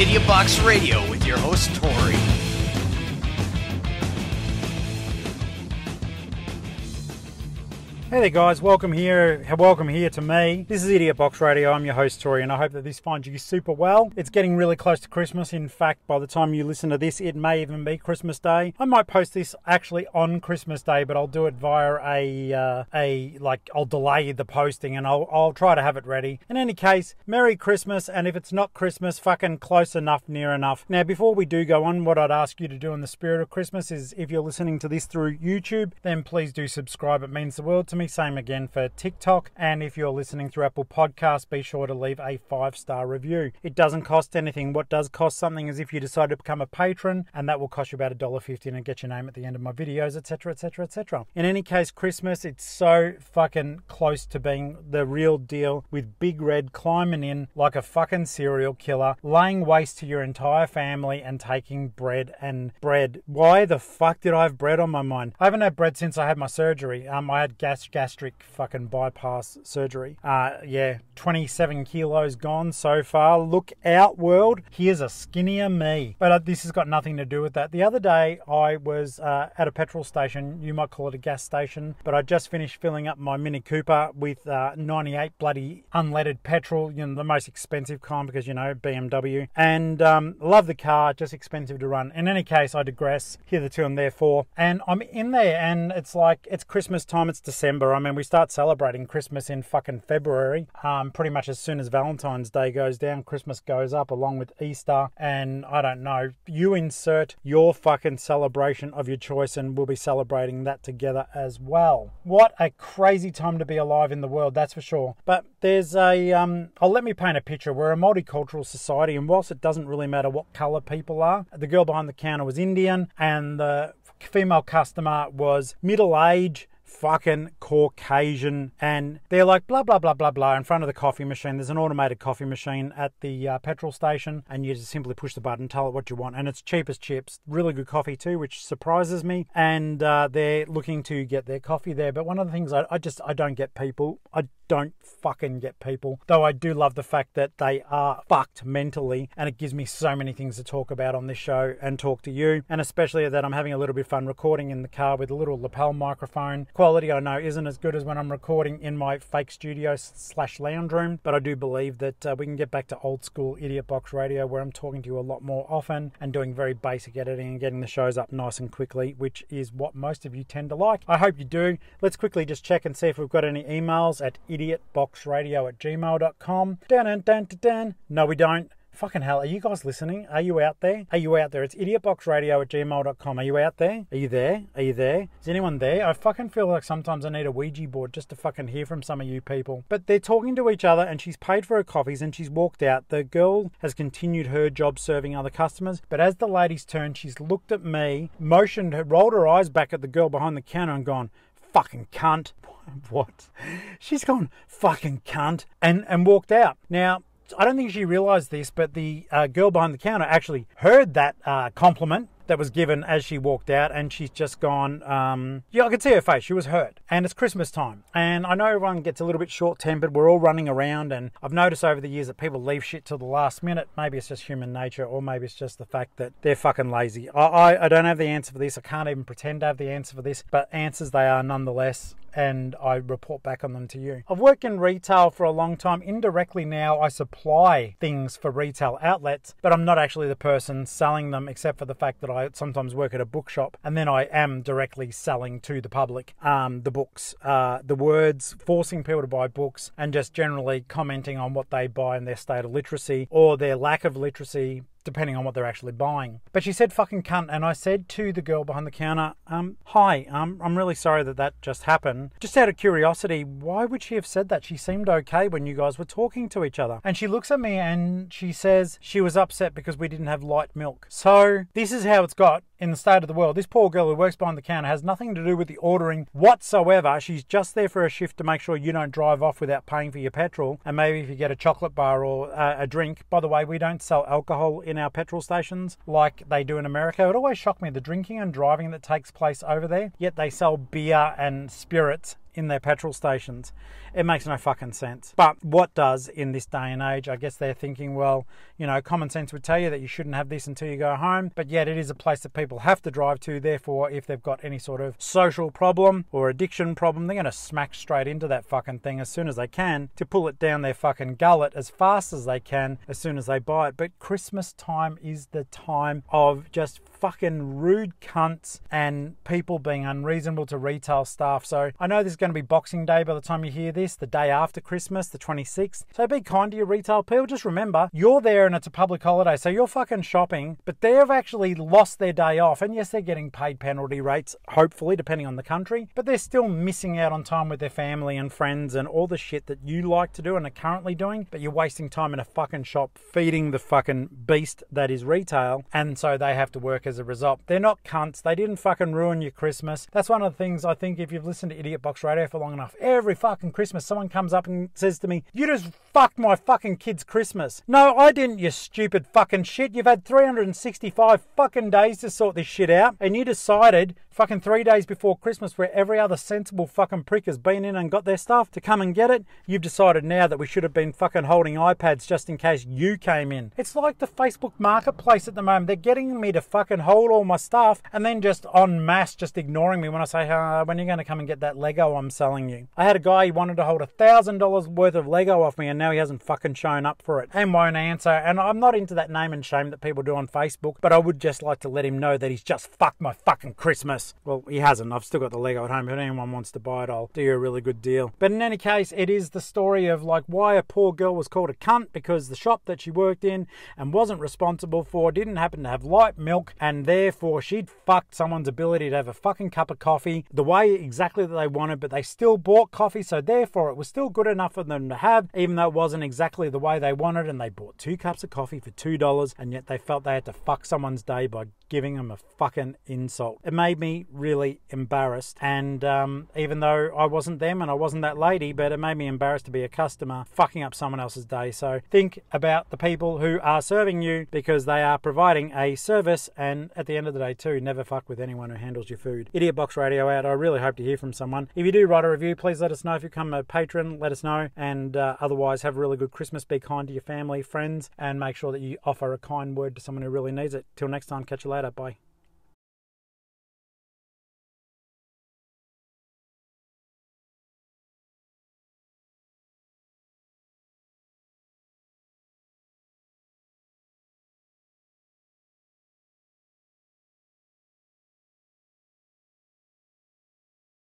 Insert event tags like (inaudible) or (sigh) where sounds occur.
Idiot Box Radio with your host, Tory. Hey there, guys. Welcome here. Welcome here to me. This is Idiot Box Radio. I'm your host, Tory, and I hope that this finds you super well. It's getting really close to Christmas. In fact, by the time you listen to this, it may even be Christmas Day. I might post this actually on Christmas Day, but I'll do it via a uh, a like I'll delay the posting and I'll I'll try to have it ready. In any case, Merry Christmas, and if it's not Christmas, fucking close enough, near enough. Now, before we do go on, what I'd ask you to do in the spirit of Christmas is, if you're listening to this through YouTube, then please do subscribe. It means the world to me. Same again for TikTok. And if you're listening through Apple Podcasts, be sure to leave a five star review. It doesn't cost anything. What does cost something is if you decide to become a patron, and that will cost you about $1.50 and get your name at the end of my videos, etc., etc., etc. In any case, Christmas, it's so fucking close to being the real deal with Big Red climbing in like a fucking serial killer, laying waste to your entire family and taking bread and bread. Why the fuck did I have bread on my mind? I haven't had bread since I had my surgery. Um, I had gas gastric fucking bypass surgery. Uh, yeah, 27 kilos gone so far. Look out, world. Here's a skinnier me. But uh, this has got nothing to do with that. The other day, I was uh, at a petrol station. You might call it a gas station, but I just finished filling up my Mini Cooper with uh, 98 bloody unleaded petrol, you know, the most expensive kind because, you know, BMW. And um, love the car, just expensive to run. In any case, I digress. Here the two I'm there for. And I'm in there, and it's like, it's Christmas time, it's December. I mean, we start celebrating Christmas in fucking February. Um, pretty much as soon as Valentine's Day goes down, Christmas goes up along with Easter. And I don't know, you insert your fucking celebration of your choice, and we'll be celebrating that together as well. What a crazy time to be alive in the world, that's for sure. But there's a, um, I'll let me paint a picture. We're a multicultural society, and whilst it doesn't really matter what colour people are, the girl behind the counter was Indian, and the female customer was middle age fucking Caucasian. And they're like, blah, blah, blah, blah, blah, in front of the coffee machine. There's an automated coffee machine at the uh, petrol station, and you just simply push the button, tell it what you want. And it's cheap as chips. Really good coffee, too, which surprises me. And uh, they're looking to get their coffee there. But one of the things I, I just, I don't get people. I don't fucking get people. Though I do love the fact that they are fucked mentally, and it gives me so many things to talk about on this show and talk to you. And especially that I'm having a little bit of fun recording in the car with a little lapel microphone. Quality I know isn't as good as when I'm recording in my fake studio slash lounge room, but I do believe that uh, we can get back to old school idiot box radio where I'm talking to you a lot more often and doing very basic editing and getting the shows up nice and quickly, which is what most of you tend to like. I hope you do. Let's quickly just check and see if we've got any emails at idiotboxradio at gmail.com. Dun, dun, dun, dun, dun. No, we don't. Fucking hell, are you guys listening? Are you out there? Are you out there? It's idiotboxradio at gmail.com. Are you out there? Are you there? Are you there? Is anyone there? I fucking feel like sometimes I need a Ouija board just to fucking hear from some of you people. But they're talking to each other and she's paid for her coffees and she's walked out. The girl has continued her job serving other customers. But as the lady's turned, she's looked at me, motioned her, rolled her eyes back at the girl behind the counter and gone, fucking cunt. (laughs) What? She's gone, fucking cunt, and, and walked out. Now, I don't think she realised this, but the uh, girl behind the counter actually heard that uh, compliment that was given as she walked out, and she's just gone. Um, yeah, I could see her face. She was hurt, and it's Christmas time, and I know everyone gets a little bit short-tempered. We're all running around, and I've noticed over the years that people leave shit till the last minute. Maybe it's just human nature, or maybe it's just the fact that they're fucking lazy. I, I, I don't have the answer for this. I can't even pretend to have the answer for this, but answers they are nonetheless and I report back on them to you. I've worked in retail for a long time. Indirectly now, I supply things for retail outlets, but I'm not actually the person selling them, except for the fact that I sometimes work at a bookshop and then I am directly selling to the public um, the books, uh, the words, forcing people to buy books, and just generally commenting on what they buy and their state of literacy or their lack of literacy depending on what they're actually buying. But she said fucking cunt, and I said to the girl behind the counter, um, hi, um, I'm really sorry that that just happened. Just out of curiosity, why would she have said that? She seemed okay when you guys were talking to each other. And she looks at me and she says she was upset because we didn't have light milk. So this is how it's got in the state of the world. This poor girl who works behind the counter has nothing to do with the ordering whatsoever. She's just there for a shift to make sure you don't drive off without paying for your petrol. And maybe if you get a chocolate bar or uh, a drink. By the way, we don't sell alcohol in our petrol stations like they do in America. It always shocked me the drinking and driving that takes place over there. Yet they sell beer and spirits in their petrol stations. It makes no fucking sense. But what does in this day and age? I guess they're thinking, well, you know, common sense would tell you that you shouldn't have this until you go home, but yet it is a place that people have to drive to. Therefore, if they've got any sort of social problem or addiction problem, they're going to smack straight into that fucking thing as soon as they can to pull it down their fucking gullet as fast as they can as soon as they buy it. But Christmas time is the time of just fucking rude cunts and people being unreasonable to retail staff. So I know this is going to be Boxing Day by the time you hear this, the day after Christmas, the 26th. So be kind to your retail people. Just remember, you're there and it's a public holiday, so you're fucking shopping, but they've actually lost their day off. And yes, they're getting paid penalty rates, hopefully, depending on the country, but they're still missing out on time with their family and friends and all the shit that you like to do and are currently doing, but you're wasting time in a fucking shop feeding the fucking beast that is retail. And so they have to work as a result. They're not cunts. They didn't fucking ruin your Christmas. That's one of the things I think if you've listened to Idiot Box Radio for long enough, every fucking Christmas someone comes up and says to me, You just fucked my fucking kid's Christmas. No, I didn't, you stupid fucking shit. You've had 365 fucking days to sort this shit out, and you decided fucking three days before Christmas, where every other sensible fucking prick has been in and got their stuff to come and get it, you've decided now that we should have been fucking holding iPads just in case you came in. It's like the Facebook marketplace at the moment. They're getting me to fucking hold all my stuff and then just en masse just ignoring me when I say, uh, when are you going to come and get that Lego I'm selling you? I had a guy, who wanted to hold a thousand dollars worth of Lego off me and now he hasn't fucking shown up for it and won't answer. And I'm not into that name and shame that people do on Facebook, but I would just like to let him know that he's just fucked my fucking Christmas. Well, he hasn't. I've still got the Lego at home. If anyone wants to buy it, I'll do you a really good deal. But in any case, it is the story of like why a poor girl was called a cunt because the shop that she worked in and wasn't responsible for didn't happen to have light milk and therefore she'd fucked someone's ability to have a fucking cup of coffee the way exactly that they wanted, but they still bought coffee, so therefore it was still good enough for them to have, even though it wasn't exactly the way they wanted, and they bought two cups of coffee for two dollars, and yet they felt they had to fuck someone's day by giving them a fucking insult. It made me really embarrassed. And um, even though I wasn't them and I wasn't that lady, but it made me embarrassed to be a customer fucking up someone else's day. So think about the people who are serving you because they are providing a service. And at the end of the day, too, never fuck with anyone who handles your food. Idiot Box Radio out. I really hope to hear from someone. If you do write a review, please let us know. If you become a patron, let us know. And uh, otherwise, have a really good Christmas. Be kind to your family, friends, and make sure that you offer a kind word to someone who really needs it. Till next time, catch you Bye.